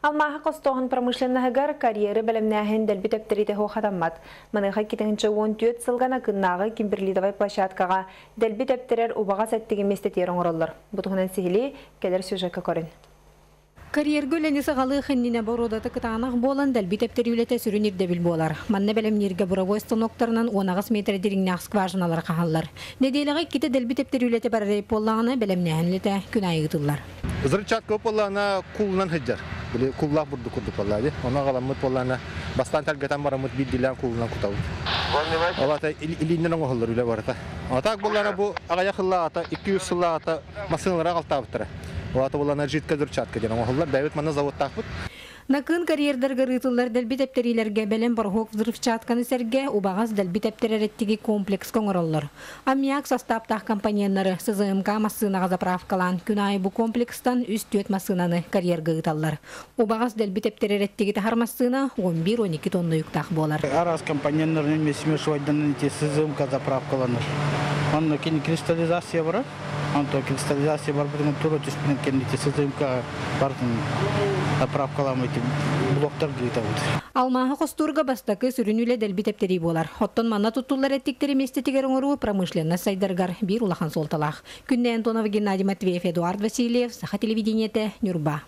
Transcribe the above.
Алмаха костоғын промышленнахыгар карьеры бәлемнәһен дәлбит өптерите хохатаммат. Маныха китеңче 14 сылгана кыннагы кимберлидовай площадкага дәлбит өптерер убага сәттиге местетер оңороллар. Бутугунан сихили келер сюжетка көрін. Карьерге өлені сағалы хыннина бородаты кытанақ болан дәлбит өптерюлете сүрінерде біл болар. Манна бәлемнерге буровой станоктарынан 10 метр деріңнақ скважиналар қағалар. Неделіға ките дәлбит өптерюлете барарей боллағаны бәлемнәһенлете күн айығытылар. Взрывчатка полана кулнан хыджар. Били куллах бурду курду поллади. Она галамыт полана бастан таргатан барамыт биддилан кулнан кутау. Алата илиннен оңоллар үле барата. Атак боллана бу агая хылла ата 200 сылла ата машиналар алтаптыра. Алата боллана житка взрывчатка ден оңоллар. Бәйбит мана завод тахпыт. Накын карьердар гарытылар дәлбит эптерилерге бәлем бархок взрывчатканы сәрге убагаз дәлбит эптеререттиги комплекс коңороллар. Аммиак состав компаниялары СЗМК массына заправкалан күнай бу комплекстан үст төт массынаны карьер гыталлар. Убагаз дәлбит эптеререттиги тахар массына 11-12 тонна юктах болар. Арас компанияларын месиме шойдан те СЗМК заправкаланыр. Кристаллизация бар. Анто кристаллизация бар бүтін тура түспінен кеннете СЗМК бардың заправкаламайды блоктар дейді Алмаха костурга бастакы сүрүнүле дәлбит эптери болар. Хоттон манна туттулар эттиктери местетигер оңору промышленно сайдаргар бир улахан солталах. Күннен Тонов Геннадий Матвеев, Эдуард Васильев, Саха телевидениете, Нюрба.